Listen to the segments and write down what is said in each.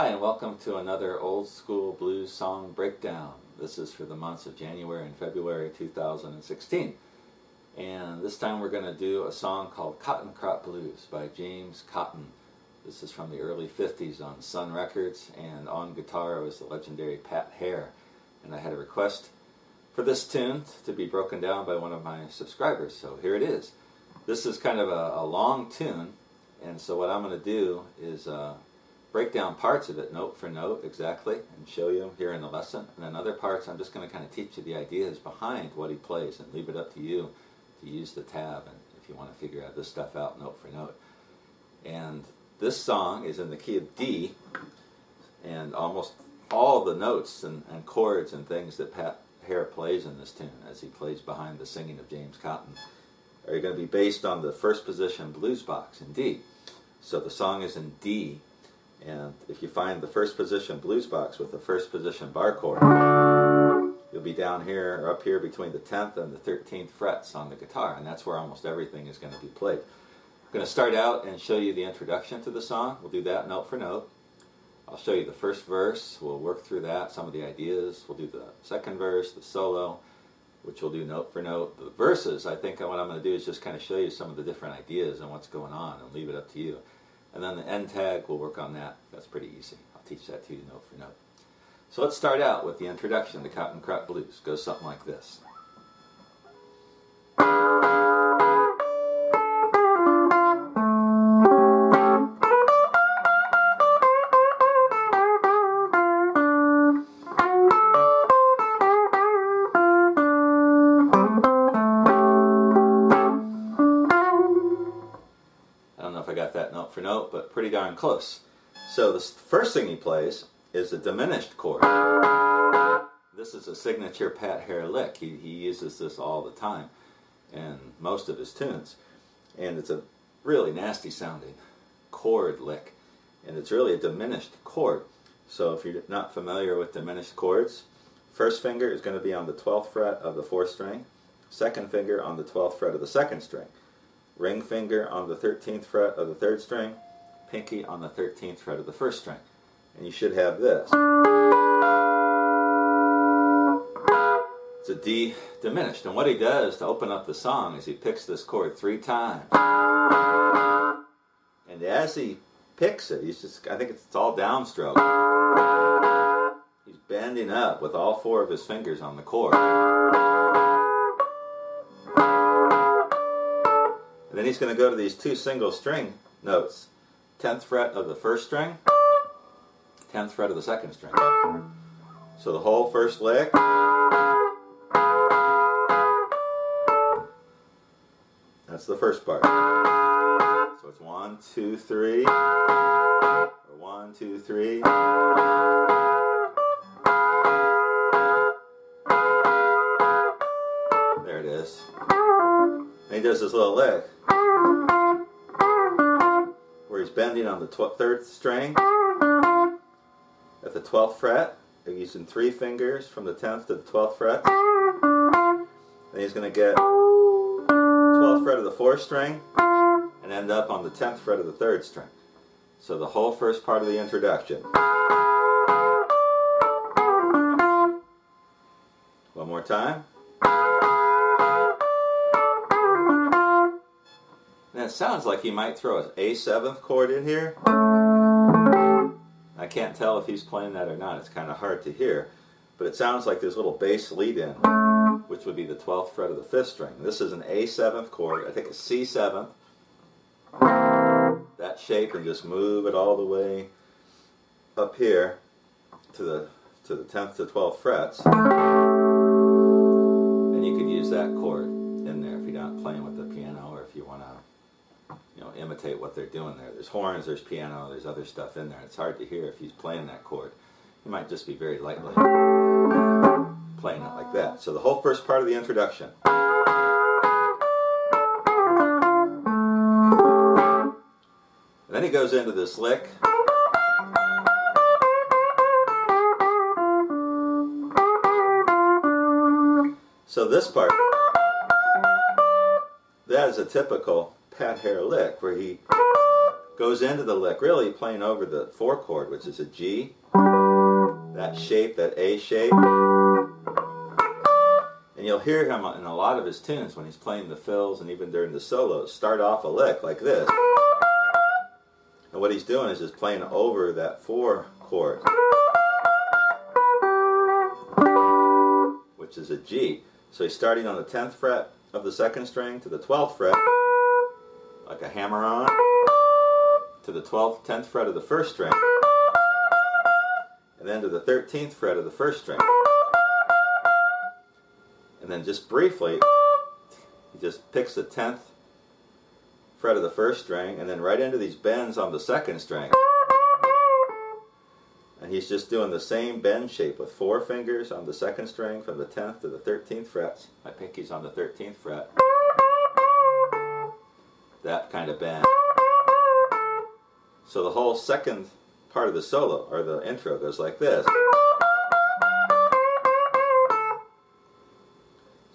Hi, and welcome to another old school blues song breakdown. This is for the months of January and February 2016. And this time we're going to do a song called Cotton Crop Blues by James Cotton. This is from the early 50s on Sun Records, and on guitar was the legendary Pat Hare. And I had a request for this tune to be broken down by one of my subscribers, so here it is. This is kind of a, a long tune, and so what I'm going to do is uh, break down parts of it note for note exactly and show you here in the lesson. And then other parts I'm just going to kind of teach you the ideas behind what he plays and leave it up to you to use the tab and if you want to figure out this stuff out note for note. And this song is in the key of D and almost all the notes and, and chords and things that Pat Hare plays in this tune as he plays behind the singing of James Cotton are going to be based on the first position blues box in D. So the song is in D and if you find the first position blues box with the first position bar chord, you'll be down here or up here between the 10th and the 13th frets on the guitar, and that's where almost everything is going to be played. I'm going to start out and show you the introduction to the song. We'll do that note for note. I'll show you the first verse. We'll work through that, some of the ideas. We'll do the second verse, the solo, which we'll do note for note. The verses, I think what I'm going to do is just kind of show you some of the different ideas and what's going on and leave it up to you. And then the end tag, we'll work on that. That's pretty easy. I'll teach that to you note for note. So let's start out with the introduction to Cotton Crop Blues. It goes something like this. For note, but pretty darn close. So the first thing he plays is a diminished chord. This is a signature Pat Hare lick. He, he uses this all the time in most of his tunes. And it's a really nasty sounding chord lick. And it's really a diminished chord. So if you're not familiar with diminished chords, first finger is going to be on the 12th fret of the fourth string, second finger on the 12th fret of the second string ring finger on the 13th fret of the third string, pinky on the 13th fret of the first string. And you should have this. It's a D diminished. And what he does to open up the song is he picks this chord three times. And as he picks it, he's just, I think it's all downstroke. He's bending up with all four of his fingers on the chord. Then he's going to go to these two single string notes. 10th fret of the first string, 10th fret of the second string. So the whole first lick. That's the first part. So it's one, two, three, or one, two, three. There it is. And he does this little lick bending on the third string at the 12th fret, using three fingers from the 10th to the 12th fret. Then he's going to get 12th fret of the fourth string and end up on the 10th fret of the third string. So the whole first part of the introduction. One more time. It sounds like he might throw an A seventh chord in here. I can't tell if he's playing that or not. It's kind of hard to hear. But it sounds like there's a little bass lead in, which would be the 12th fret of the 5th string. This is an A seventh chord. I think a C seventh. That shape and just move it all the way up here to the to the 10th to 12th frets. And you could use that chord in there if you're not playing with the piano or if you want to you know, imitate what they're doing there. There's horns, there's piano, there's other stuff in there. It's hard to hear if he's playing that chord. He might just be very lightly playing it like that. So the whole first part of the introduction. And then he goes into this lick. So this part, that is a typical Pat Hare lick where he goes into the lick, really playing over the four chord, which is a G, that shape, that A shape. And you'll hear him in a lot of his tunes when he's playing the fills and even during the solos, start off a lick like this. And what he's doing is just playing over that four chord, which is a G. So he's starting on the 10th fret of the second string to the 12th fret, like a hammer on, to the 12th, 10th fret of the first string, and then to the 13th fret of the first string. And then just briefly, he just picks the 10th fret of the first string and then right into these bends on the second string. And he's just doing the same bend shape with four fingers on the second string from the 10th to the 13th frets. My pinky's on the 13th fret. That kind of bend. So the whole second part of the solo, or the intro, goes like this.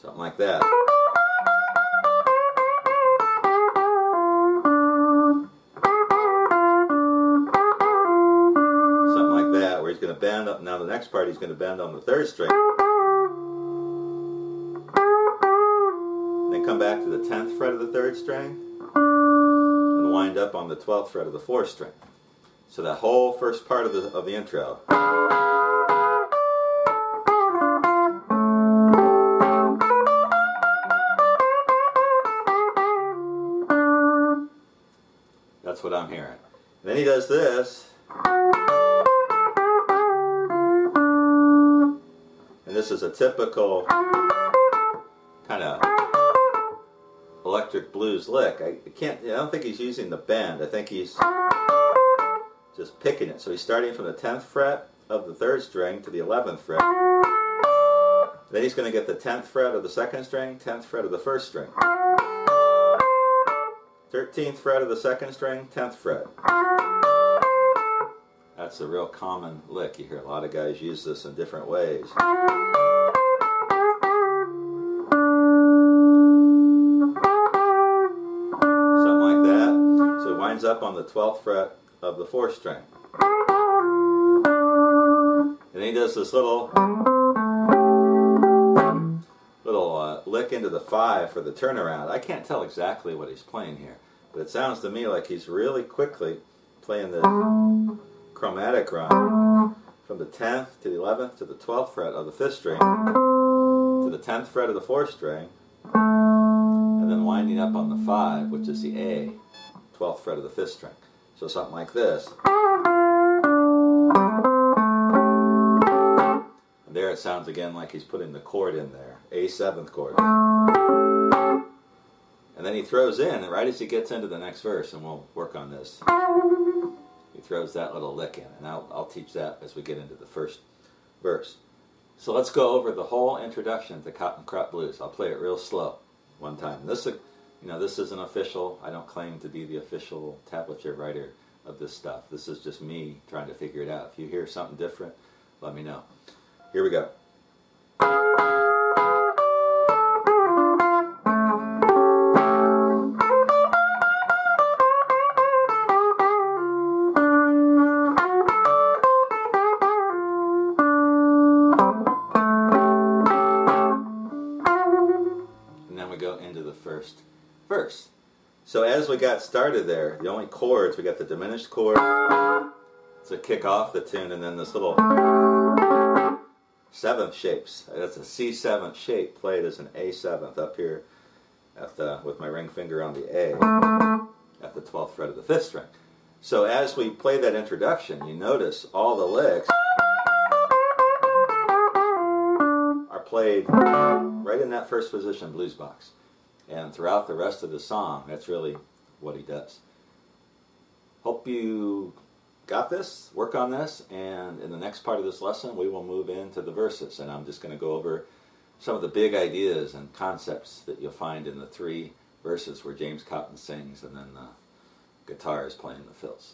Something like that. Something like that, where he's going to bend up. Now the next part he's going to bend on the third string. Come back to the 10th fret of the third string and wind up on the 12th fret of the fourth string. So that whole first part of the, of the intro. That's what I'm hearing. And then he does this. And this is a typical kind of electric blues lick. I can't. I don't think he's using the bend. I think he's just picking it. So he's starting from the 10th fret of the third string to the 11th fret. Then he's going to get the 10th fret of the second string, 10th fret of the first string. 13th fret of the second string, 10th fret. That's a real common lick. You hear a lot of guys use this in different ways. Winds up on the 12th fret of the fourth string. And he does this little little uh, lick into the five for the turnaround. I can't tell exactly what he's playing here, but it sounds to me like he's really quickly playing the chromatic run from the 10th to the 11th to the 12th fret of the 5th string to the 10th fret of the 4th string and then winding up on the 5 which is the A 12th fret of the 5th string. So something like this. And there it sounds again like he's putting the chord in there, A 7th chord. And then he throws in, right as he gets into the next verse, and we'll work on this, he throws that little lick in. And I'll, I'll teach that as we get into the first verse. So let's go over the whole introduction to Cotton Crop Blues. I'll play it real slow one time. This you know, this isn't official. I don't claim to be the official tablature writer of this stuff. This is just me trying to figure it out. If you hear something different, let me know. Here we go. Verse. So as we got started there, the only chords, we got the diminished chord to kick off the tune, and then this little seventh shapes. That's a C seventh shape played as an A seventh up here at the, with my ring finger on the A at the 12th fret of the fifth string. So as we play that introduction, you notice all the licks are played right in that first position blues box. And throughout the rest of the song, that's really what he does. Hope you got this, work on this, and in the next part of this lesson, we will move into the verses. And I'm just going to go over some of the big ideas and concepts that you'll find in the three verses where James Cotton sings and then the guitar is playing the fills.